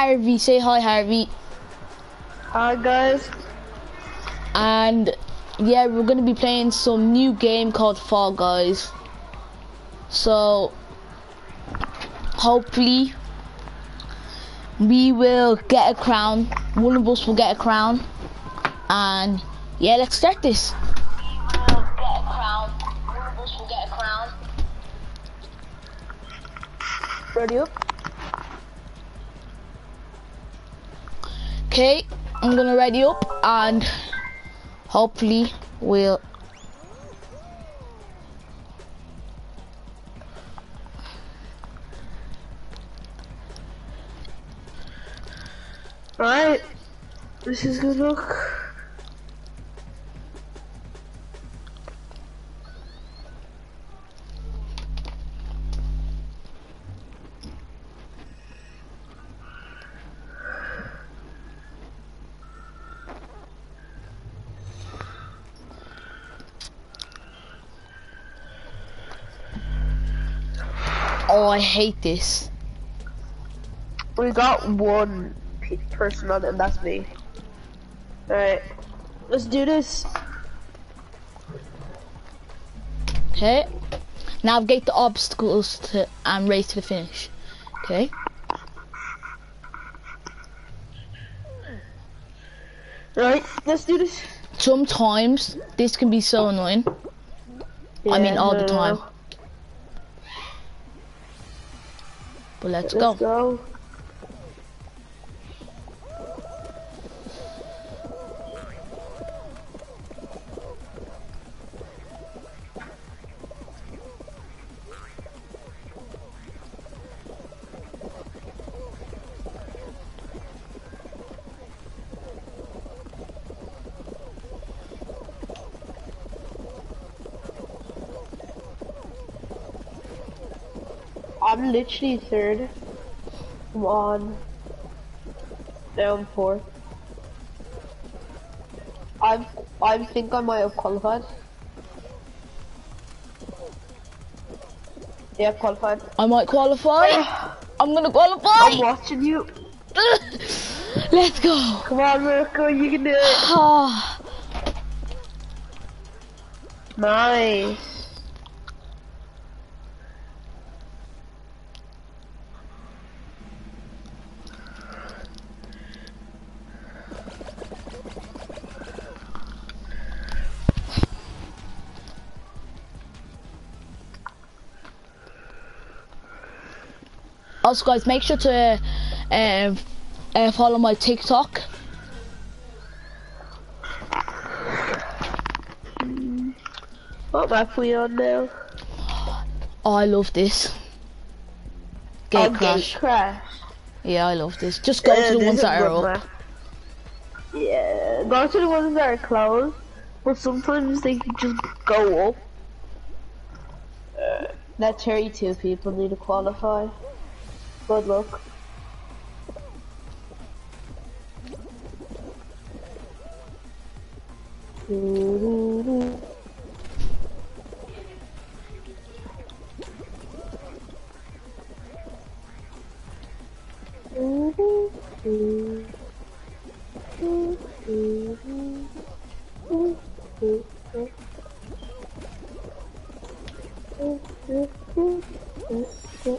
Harvey. Say hi, Harvey. Hi guys. And yeah, we're gonna be playing some new game called Fall Guys. So hopefully we will get a crown. One of us will get a crown. And yeah, let's start this. We will get a crown. One of us will get a crown. Ready up? Okay, I'm gonna ready up and hopefully we'll Alright. This is good luck. Oh, I hate this. We got one person on it, and that's me. Alright. Let's do this. Okay. Navigate the obstacles to and race to the finish. Okay. Right, let's do this. Sometimes this can be so annoying. I mean all no, the time. Let's Let's go. go. I'm literally third. Come on. Down fourth. I I think I might have qualified. Yeah, qualified. I might qualify. I'm gonna qualify. I'm watching you. Let's go. Come on, Mirko, you can do it. Ah, Nice. Also, guys, make sure to uh, uh, follow my TikTok. What map we on now? Oh, I love this. Gate Oh, crash. crash. Yeah, I love this. Just go Yeah, to the ones that are good up. map. Yeah, go to the ones that are closed, but sometimes they can just go up. Uh, that 32 people need to qualify. Good luck.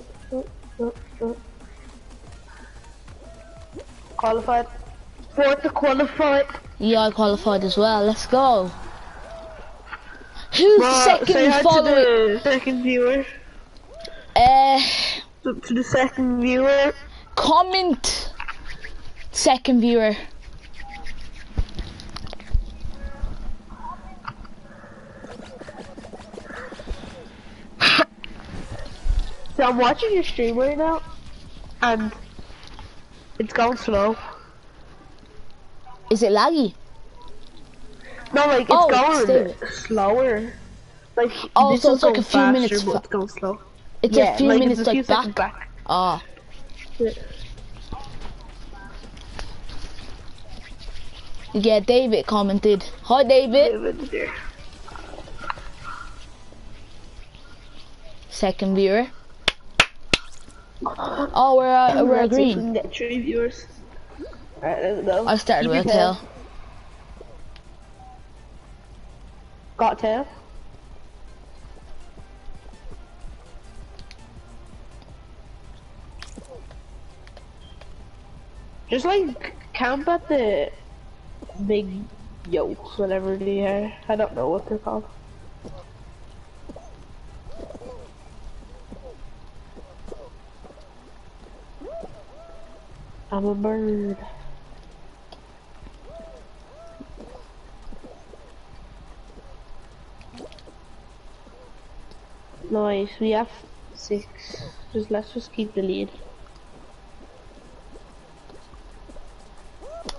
Qualified. Fourth to qualify. Yeah, I qualified as well. Let's go. Who's say second following? second viewer. Uh, to the second viewer. comment. Second viewer. So I'm watching your stream right now, and it's going slow. Is it laggy? No, like it's Oh, going David. slower. Like Oh, this so it's like a few minutes but it's going slow. It's yeah, a few like minutes it's a few like back. back. Ah. Yeah. Yeah, David commented. Hi, David. There. Second viewer. Oh, we're uh, we're Let's see if we green. can get three viewers. Alright, let's go. I started Keep your with tail. Got tail. Just like camp at the big yolks, whatever they are. I don't know what they're called. I'm a bird. Nice, we have six. Just let's just keep the lead.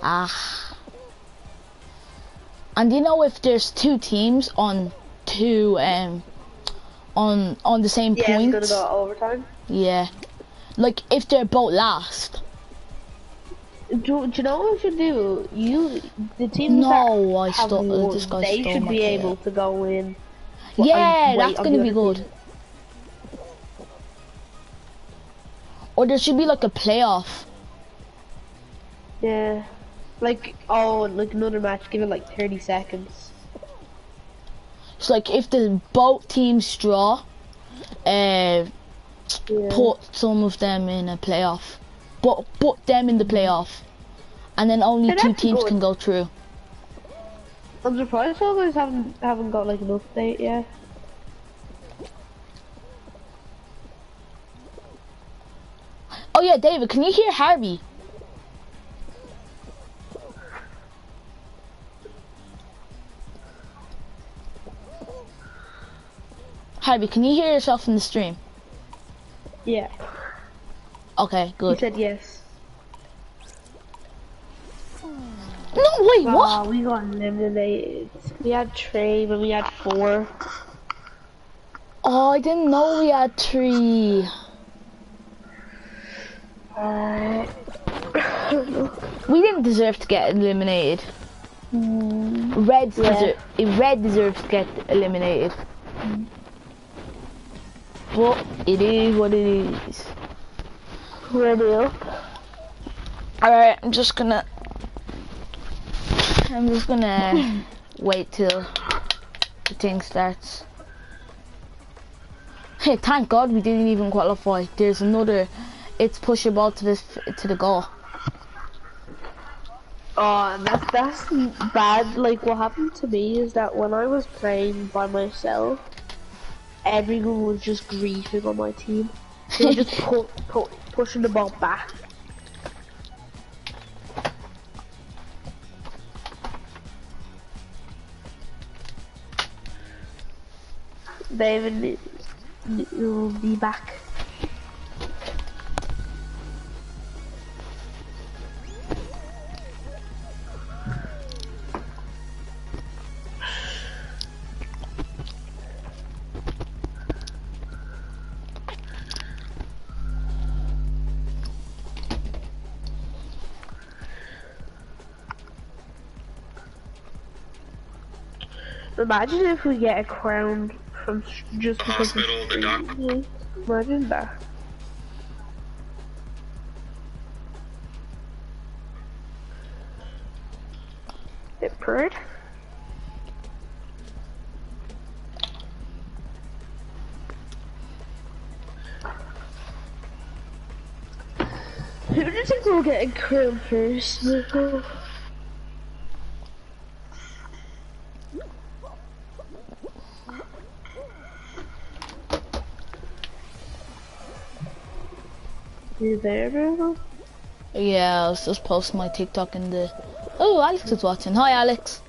Ah. And you know if there's two teams on two um on on the same Yeah, it's points? gonna go overtime. Yeah. Like if they're both last. Do, do you know what we should do? You, the team. No, I that have stole won, this guy they should be tail. able to go in. Well, Yeah, that's gonna be good. team. Or there should be like a playoff. Yeah, like oh, like another match. Give it like thirty seconds. It's like if the both teams draw, uh, Yeah. put some of them in a playoff. But put them in the playoff. And then only two teams good. can go through. I'm surprised you guys haven't haven't got like an update yet. Oh yeah, David, can you hear Harvey? Harvey, can you hear yourself in the stream? Yeah, Okay, good. he said yes. No, wait, Wow, what? we got eliminated. We had three, but we had four. Oh, I didn't know we had three. Uh, We didn't deserve to get eliminated. Red Yeah. deser- Red deserves to get eliminated. But it is what it is. Radio. Alright, I'm just gonna. I'm just gonna wait till the thing starts. Hey, thank God we didn't even qualify. There's another. It's push your ball to this to the goal. Oh, that's that's bad. Like what happened to me is that when I was playing by myself, everyone was just griefing on my team. They just pu- pu- pushing the ball back. David, you'll be back. Imagine if we get a crown from just because of Hospital, the doc- streaming. Imagine that. It purred. Who do you think will get a crown first? You there, Bruno? Yeah, I was just posting my TikTok in the. Oh, Alex is watching. Hi, Alex.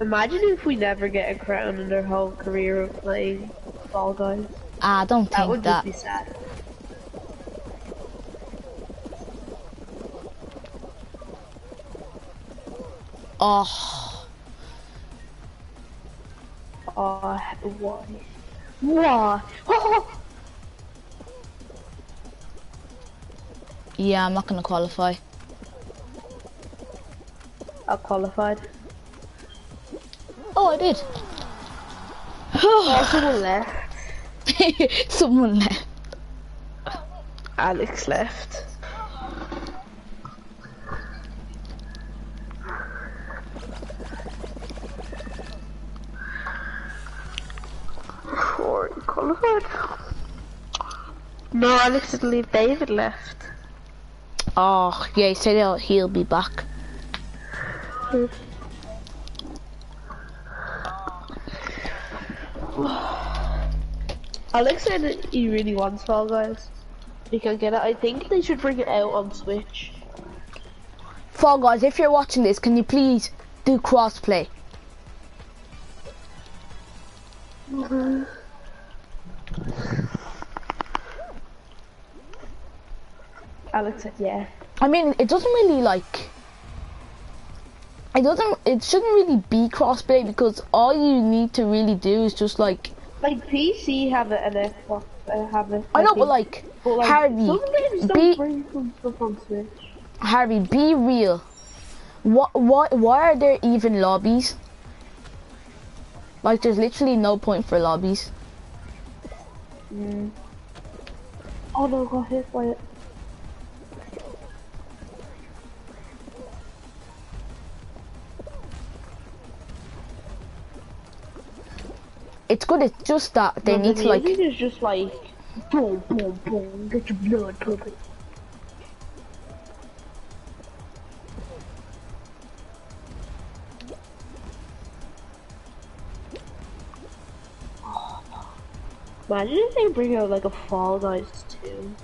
Imagine if we never get a crown in our whole career of playing Fall Guys. Ah, I don't That think would that. just be sad. Oh. Oh, why? Why? Oh. Yeah, I'm not gonna qualify. I qualified. Oh, I did. oh, someone left. someone left. Alex left. No, Alex didn't leave. David left. Oh, yeah, he said he'll, he'll be back. Alex said that he really wants Fall Guys. He can get it. I think they should bring it out on Switch. Fall Guys, if you're watching this, can you please do crossplay? Mm-hmm. Alex said, yeah. I mean, it doesn't really like. It doesn't. It shouldn't really be crossplay because all you need to really do is just like. Like PC have it and Xbox uh, have it. I know, think. but like, But, like, Harvey, some be bring stuff on Switch. Harvey, be real. What? What? Why are there even lobbies? Like, there's literally no point for lobbies. Mm. Oh no, got hit by it. It's good. It's just that they No, need the to like. is just like boom, boom, boom, get your blood pumping. Imagine if they bring out like a Fall Guys too.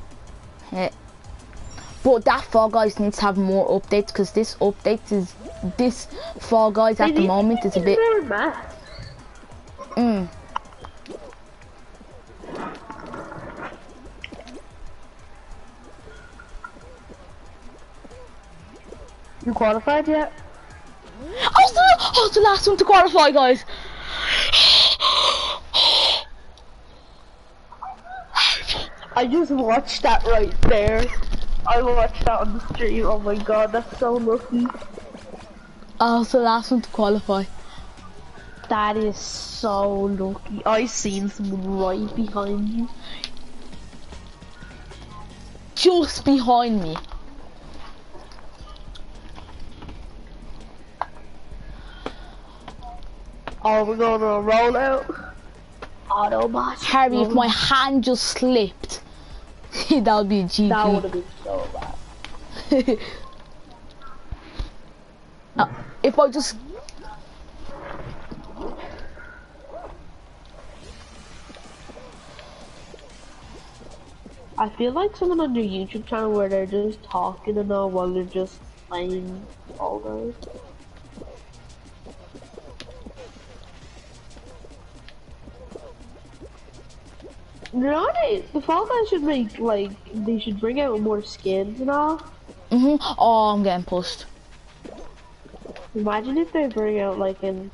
eh. But that Fall Guys needs to have more updates because this update is this Fall Guys at the moment is a bit. Qualified yet? I was, the, I was the last one to qualify, guys. I just watched that right there. I watched that on the stream. Oh my god, that's so lucky. I was the last one to qualify. That is so lucky. I seen someone right behind you. Just behind me. Oh, we're going on a rollout. Autobot. Harry, if my hand just slipped, that would be a GG. That would have been so bad. Uh, if I just I feel like someone on their YouTube channel where they're just talking and all while they're just playing all those. No, they, the Fall Guys should make, like, they should bring out more skins and all. hmm Oh, I'm getting pushed. Imagine if they bring out, like, an...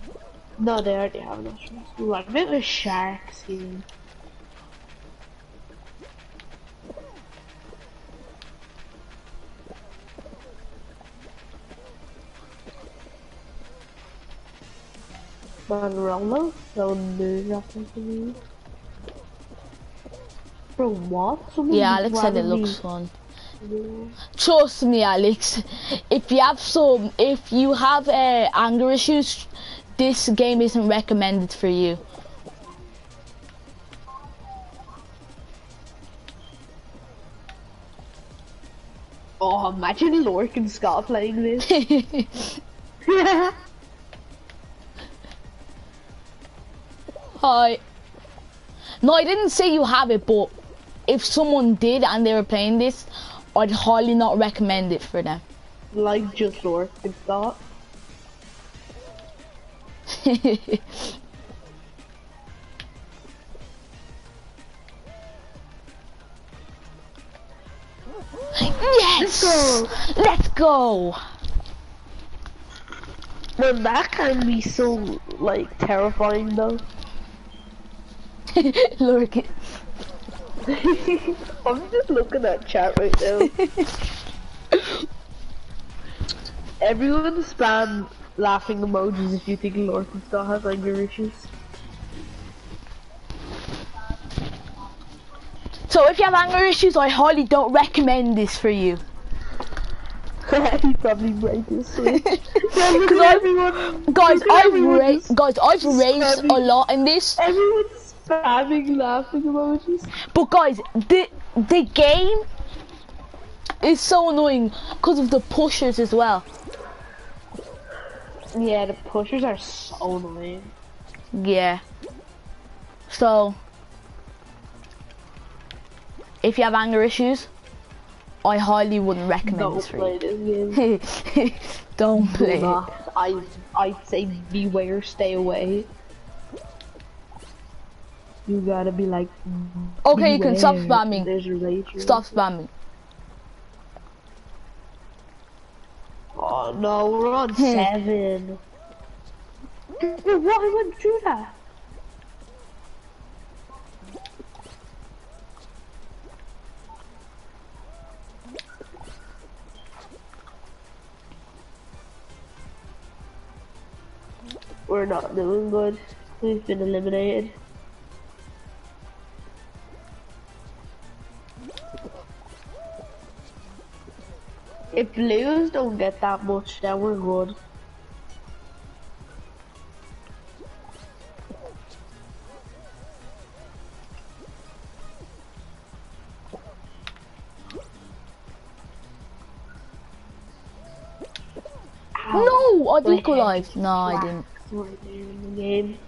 No, they already have an skin. Like, maybe a shark skin. Manrolo? So new nothing to me. Bro, what? Someone Yeah, Alex said it looks fun. Trust me, Alex. If you have some, if you have uh, anger issues, this game isn't recommended for you. Oh, imagine Lork and Scott playing this. Hi. No, I didn't say you have it, but if someone did and they were playing this, I'd highly not recommend it for them. like just Lork and Scott. yes! go. Let's go! Well, that can be so, like, terrifying though. Look, I'm just looking at chat right now. Everyone spam laughing emojis if you think Lorcan still has anger issues. So if you have anger issues, I highly don't recommend this for you. he probably break his switch. everyone, guys, I've ra- guys, I've raised a lot in this. Everyone's spamming laughing emojis. But guys, the the game is so annoying because of the pushers as well. Yeah, the pushers are so annoying. Yeah. So, if you have anger issues, I highly wouldn't recommend Don't this for play you. this game. Don't play Do it. I I'd say beware, stay away. You gotta be like. Okay, you can stop spamming. There's a rage. Stop spamming. Oh no, we're on Hmm. seven. Wait, what? I went through that. We're not doing good. We've been eliminated. If blues don't get that much, then we're good. No, I equalized. No, I didn't.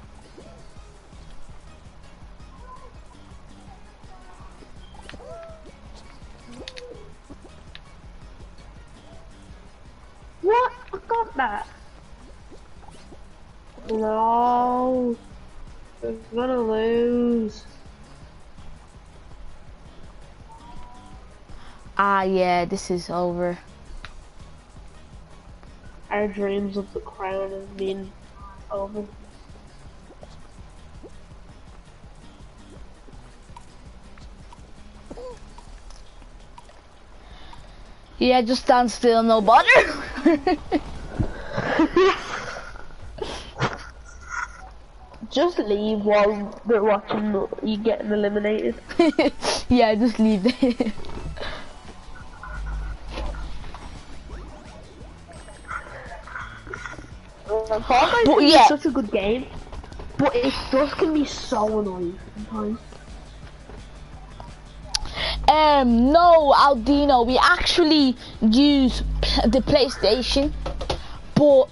No. We're gonna lose. Ah, yeah, this is over. Our dreams of the crown have been over. Yeah, just stand still, no bother. Just leave while they're watching you getting eliminated. yeah, just leave it. Fortnite But yeah. such a good game, but it does can be so annoying sometimes. Um, no, Aldino, we actually use the PlayStation, but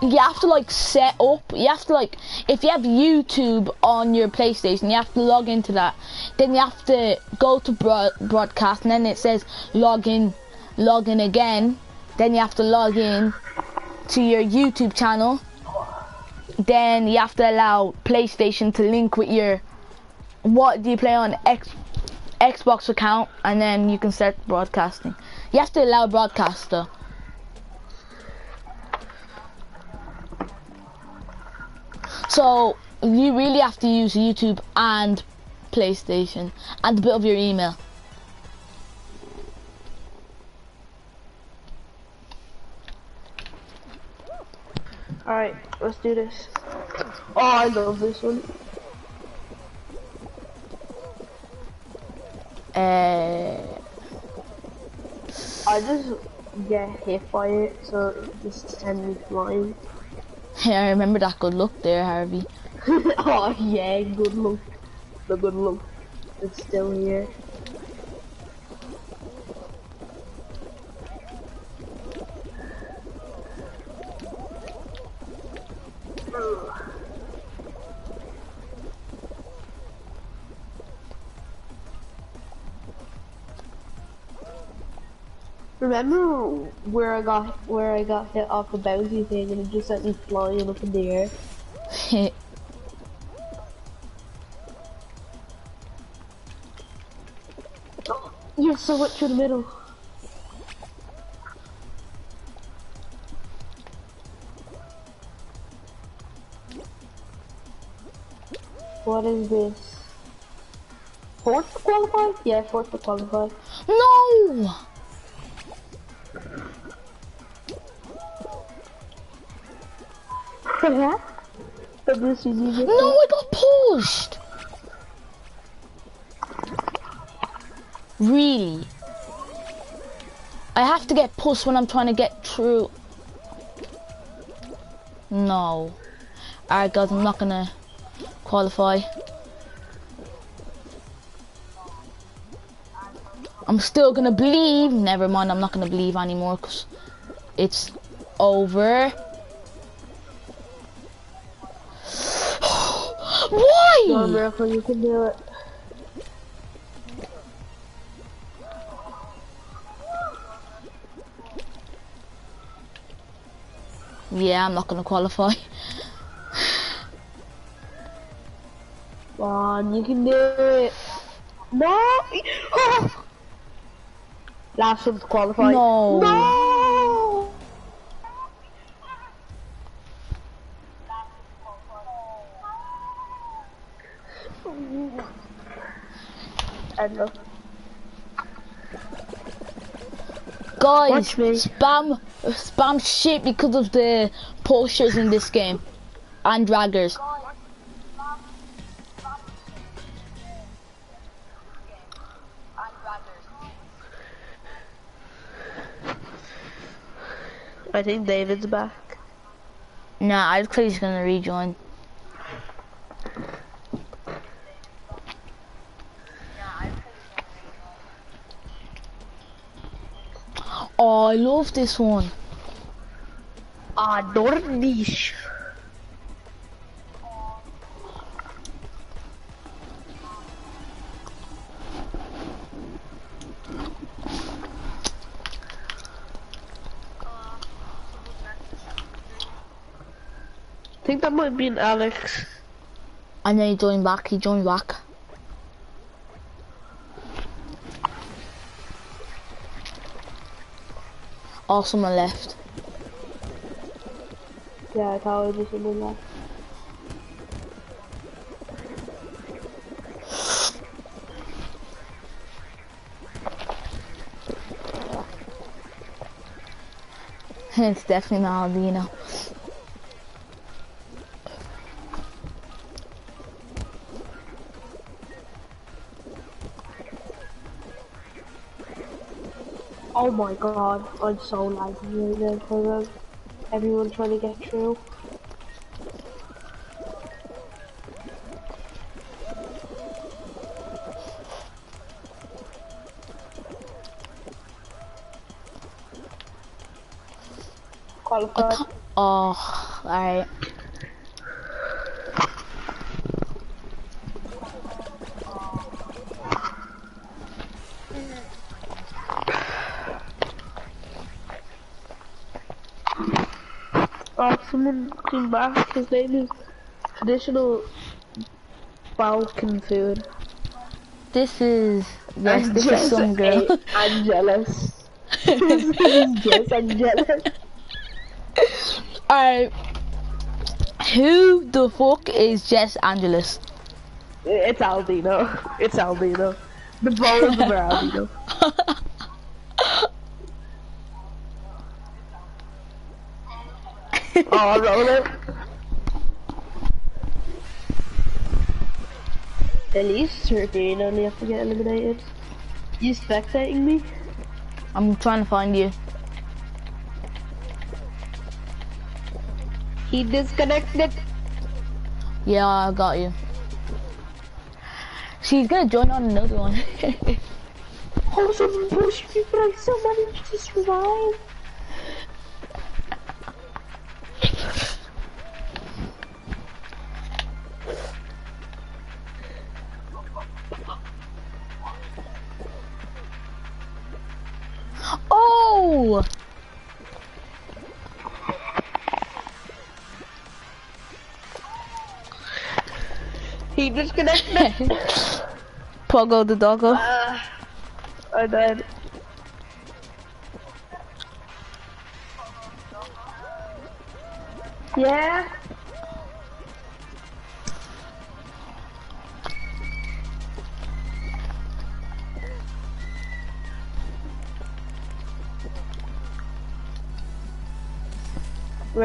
you have to like set up. You have to like, if you have YouTube on your PlayStation, you have to log into that. Then you have to go to broad- broadcast, and then it says log in, log in again. Then you have to log in to your YouTube channel. Then you have to allow PlayStation to link with your. What do you play on X? Xbox account and then you can start broadcasting. You have to allow broadcast So you really have to use YouTube and PlayStation and a bit of your email. Alright, let's do this. Oh, I love this one. Uh, I just get hit by it, so it just send me flying. I remember that good look there, Harvey. oh yeah, good luck. The good luck. It's still here. Remember where I got where I got hit off the bouncy thing and it just sent me flying up in the air? You're so much in the middle. What is this? Fourth to qualify? Yeah, fourth to qualify. no! WCG. No, I got pushed. Really? I have to get pushed when I'm trying to get through. No. Alright guys, I'm not gonna qualify. I'm still gonna believe. Never mind, I'm not gonna believe anymore because it's over. Why? No, Miracle, you can do it. Yeah, I'm not gonna qualify. Come on, you can do it. No! Last one's qualified. No. No! Guys, spam spam shit because of the posters in this game and draggers. I think David's back. Nah, I think he's gonna rejoin. Oh, I love this one. Ah, Dornish. I think that might be an Alex. And then he joined back, he joined back. Oh, someone left. Yeah, I thought it was someone left. it's definitely not Albino. Oh my god, I'm so lagging right now for them. Everyone trying to get through. Qualified. Oh, alright. Oh, someone came back. His name is traditional Balkan food. This is yes, this is some girl. Angelus. this is just Angelus. Alright. Who the fuck is Jess Angelus? It's albino. It's albino. The bones are albino. Oh, I roll it. At least 13 only have to get eliminated. You spectating me? I'm trying to find you. He disconnected. Yeah, I got you. She's gonna join on another one. Oh, someone pushed me, but I still managed to survive. Oh! He disconnected. Pogo the doggo. uh, I died.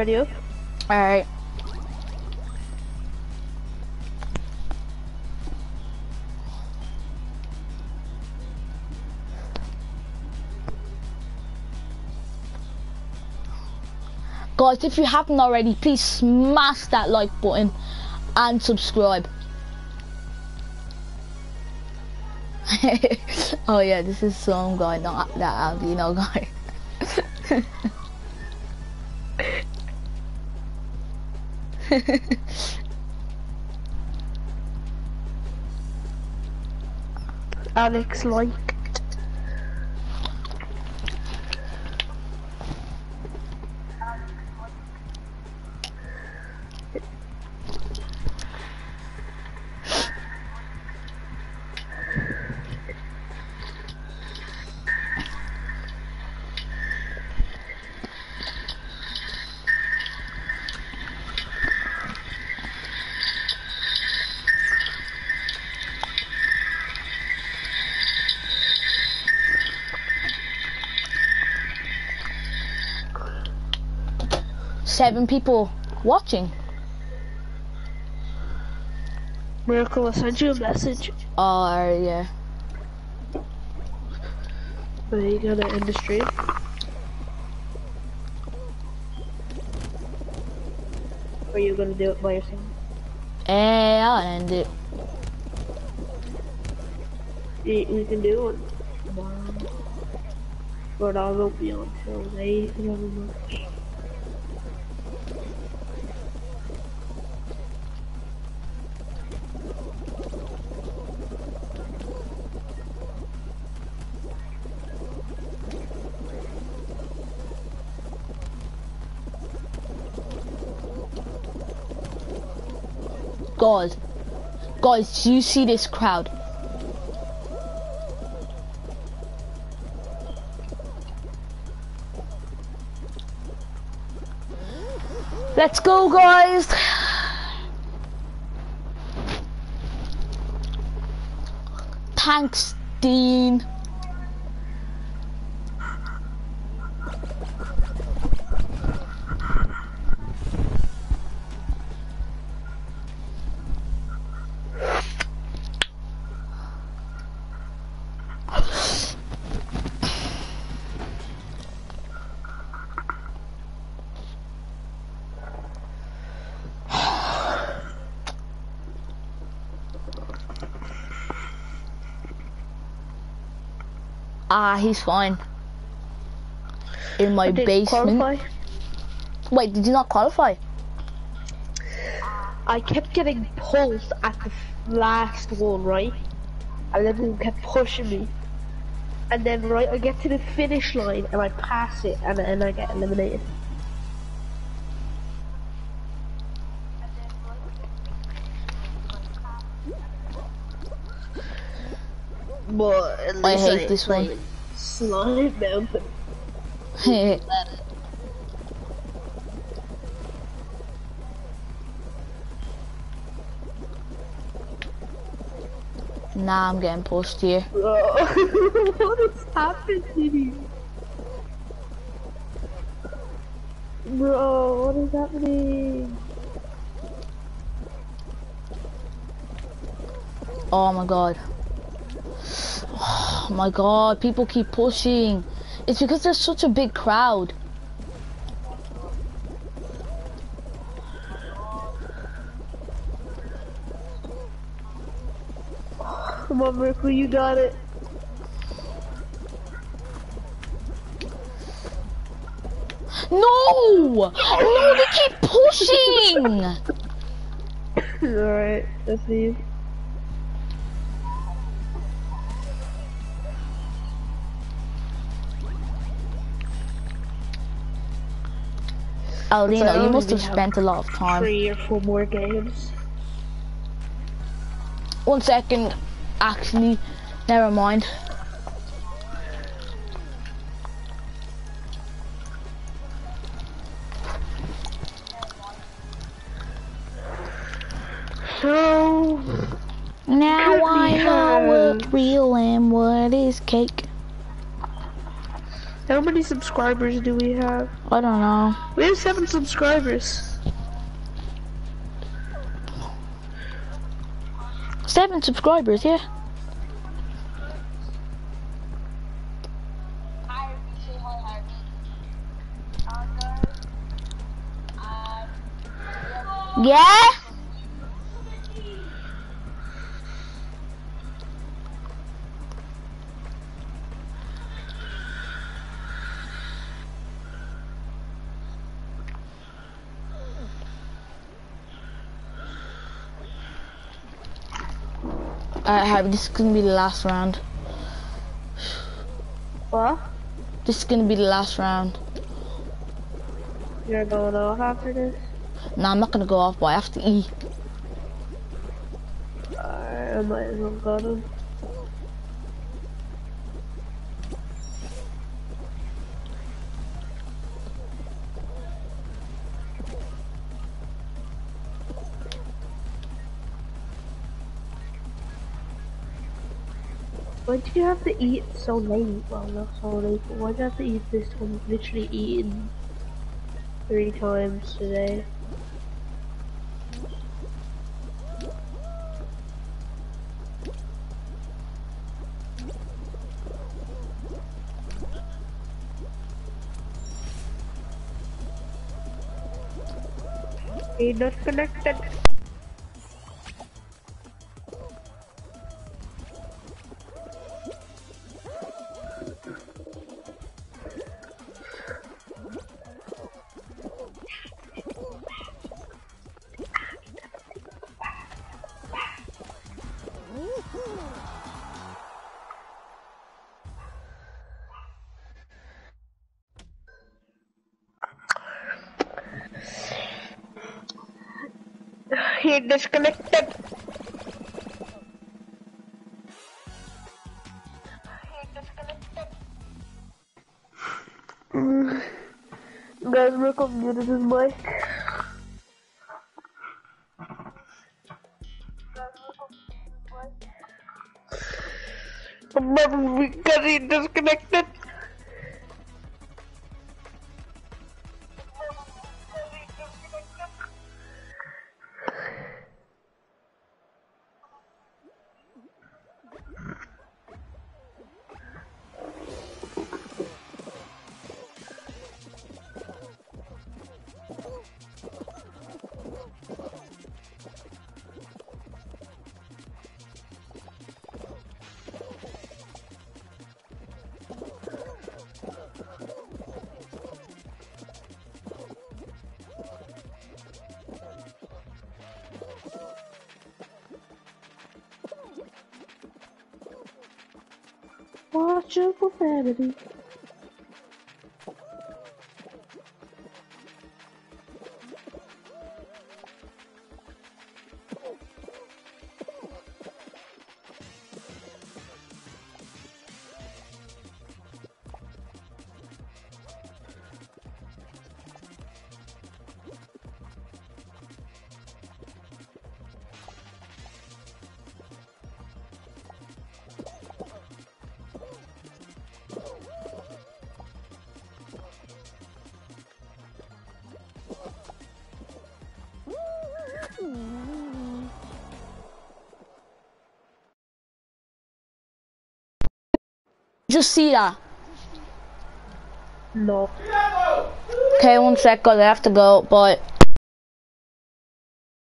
ready up? Alright. Guys, if you haven't already, please smash that like button and subscribe. oh yeah, this is some guy, not that Andy, no guy. Alex like. Seven people watching. Miracle, I sent you a message. Oh yeah. Are you gonna end the stream? Or are you gonna do it by yourself? Eh, I'll end it. We, we can do it. But I won't be on till 8 11 much. Guys, do you see this crowd? Let's go, guys. Thanks, Dean. Ah, he's fine. In my Did basement. qualify? Wait, did you not qualify? I kept getting pulled at the last one, right? And everyone kept pushing me. And then, right, I get to the finish line and I pass it and then I get eliminated. At I least hate this one. Slime mountain. nah, I'm getting pushed here. What is happening? Bro, what is happening? Oh my god. Oh my god, people keep pushing. It's because there's such a big crowd. Come on, Miracle, you got it. No! No, they keep pushing! Alright, let's leave. Aldino, I you oh, must have spent a lot of time. Three or four more games. One second, actually, never mind. So, Now I know have- what real and what is cake. How many subscribers do we have? I don't know. We have seven subscribers. Seven subscribers, yeah. Yeah? Alright, Harvey, this is gonna be the last round. What? This is gonna be the last round. You're going off after this? No, I'm not gonna go off, but I have to eat. Alright, I might as well go then. Why'd you have to eat so late? Well, not so late, but why'd you have to eat this one? Literally eaten three times today. Not connected. He disconnected. Mm. Guys, my computer is mic. Because he disconnected. Watch Just see that. No. Okay, one sec, 'cause I have to go, but